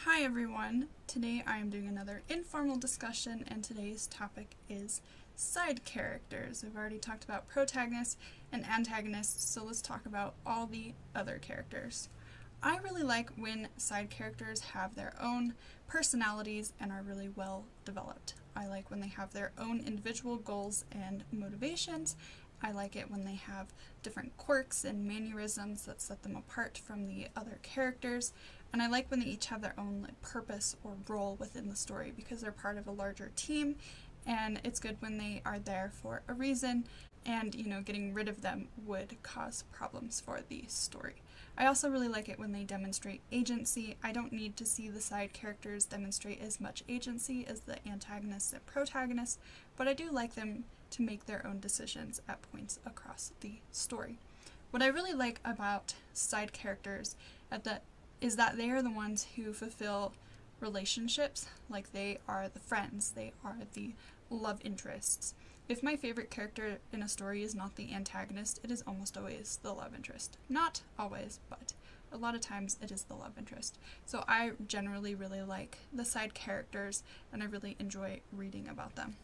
Hi everyone! Today I am doing another informal discussion and today's topic is side characters. I've already talked about protagonists and antagonists, so let's talk about all the other characters. I really like when side characters have their own personalities and are really well developed. I like when they have their own individual goals and motivations. I like it when they have different quirks and mannerisms that set them apart from the other characters. And I like when they each have their own like, purpose or role within the story because they're part of a larger team and it's good when they are there for a reason and you know getting rid of them would cause problems for the story. I also really like it when they demonstrate agency. I don't need to see the side characters demonstrate as much agency as the antagonists and protagonists, but I do like them to make their own decisions at points across the story. What I really like about side characters at the, is that they are the ones who fulfill relationships, like they are the friends, they are the love interests. If my favorite character in a story is not the antagonist, it is almost always the love interest. Not always, but a lot of times it is the love interest. So I generally really like the side characters and I really enjoy reading about them.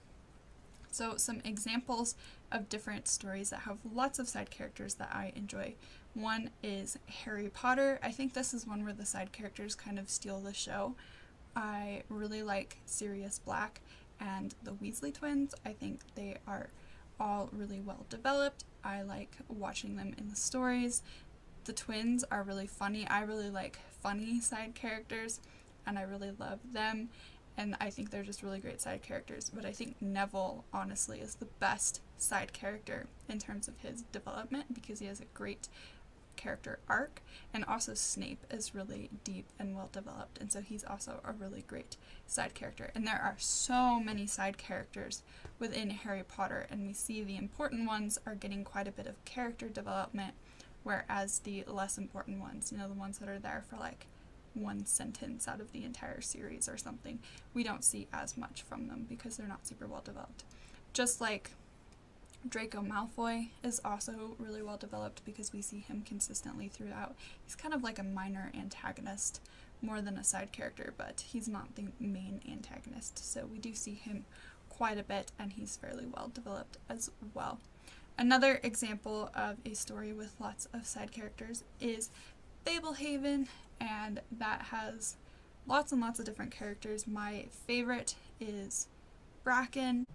So some examples of different stories that have lots of side characters that I enjoy. One is Harry Potter. I think this is one where the side characters kind of steal the show. I really like Sirius Black and the Weasley twins. I think they are all really well developed. I like watching them in the stories. The twins are really funny. I really like funny side characters and I really love them and I think they're just really great side characters. But I think Neville, honestly, is the best side character in terms of his development because he has a great character arc, and also Snape is really deep and well developed, and so he's also a really great side character. And there are so many side characters within Harry Potter, and we see the important ones are getting quite a bit of character development, whereas the less important ones, you know, the ones that are there for like one sentence out of the entire series or something, we don't see as much from them because they're not super well developed. Just like Draco Malfoy is also really well developed because we see him consistently throughout. He's kind of like a minor antagonist more than a side character, but he's not the main antagonist, so we do see him quite a bit and he's fairly well developed as well. Another example of a story with lots of side characters is Fablehaven, and that has lots and lots of different characters. My favorite is Bracken.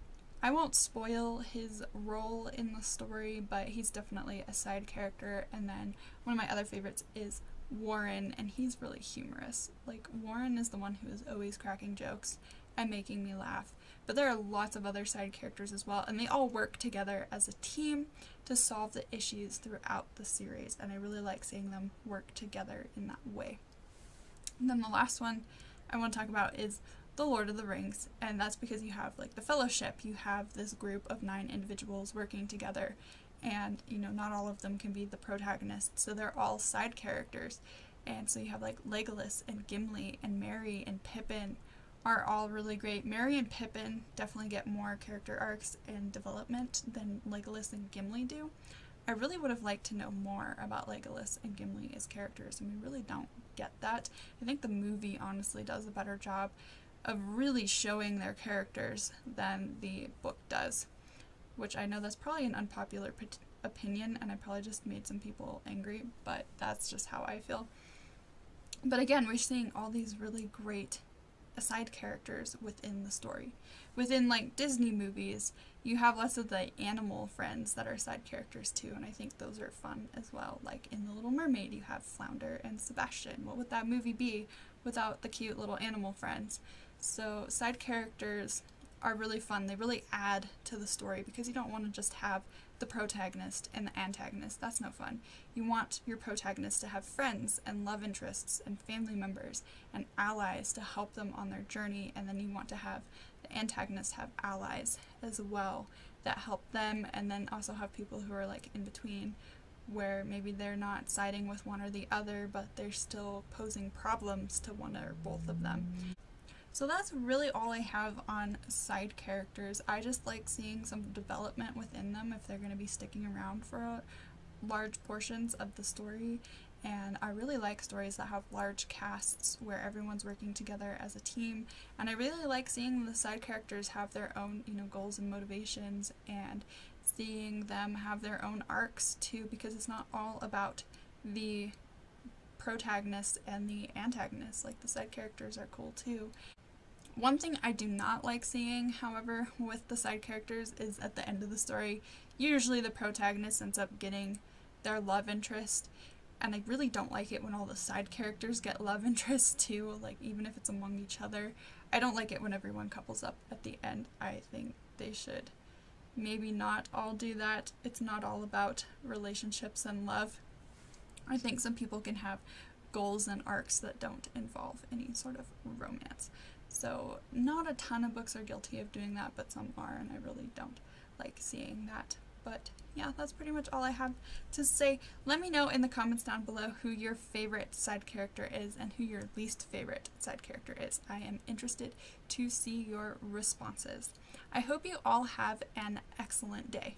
I won't spoil his role in the story, but he's definitely a side character. And then one of my other favorites is Warren, and he's really humorous. Like, Warren is the one who is always cracking jokes and making me laugh. But there are lots of other side characters as well, and they all work together as a team to solve the issues throughout the series, and I really like seeing them work together in that way. And then the last one I want to talk about is the Lord of the Rings, and that's because you have like the Fellowship. You have this group of nine individuals working together, and you know, not all of them can be the protagonists, so they're all side characters. And so you have like Legolas and Gimli and Merry and Pippin are all really great. Merry and Pippin definitely get more character arcs and development than Legolas and Gimli do. I really would have liked to know more about Legolas and Gimli as characters, and we really don't get that. I think the movie honestly does a better job of really showing their characters than the book does, which I know that's probably an unpopular opinion, and I probably just made some people angry, but that's just how I feel. But again, we're seeing all these really great side characters within the story. Within like Disney movies, you have lots of the animal friends that are side characters too, and I think those are fun as well. Like in The Little Mermaid, you have Flounder and Sebastian. What would that movie be without the cute little animal friends? So side characters are really fun. They really add to the story because you don't want to just have the protagonist and the antagonist. That's no fun. You want your protagonist to have friends and love interests and family members and allies to help them on their journey, and then you want to have the antagonist have allies as well that help them, and then also have people who are like in between where maybe they're not siding with one or the other, but they're still posing problems to one or both of them. So that's really all I have on side characters. I just like seeing some development within them if they're going to be sticking around for uh, large portions of the story. And I really like stories that have large casts where everyone's working together as a team. And I really like seeing the side characters have their own you know goals and motivations and seeing them have their own arcs too because it's not all about the protagonist and the antagonist. Like the side characters are cool too one thing I do not like seeing, however, with the side characters is at the end of the story, usually the protagonist ends up getting their love interest. And I really don't like it when all the side characters get love interest too, like even if it's among each other. I don't like it when everyone couples up at the end. I think they should maybe not all do that. It's not all about relationships and love. I think some people can have goals and arcs that don't involve any sort of romance. So not a ton of books are guilty of doing that, but some are, and I really don't like seeing that. But yeah, that's pretty much all I have to say. Let me know in the comments down below who your favorite side character is and who your least favorite side character is. I am interested to see your responses. I hope you all have an excellent day.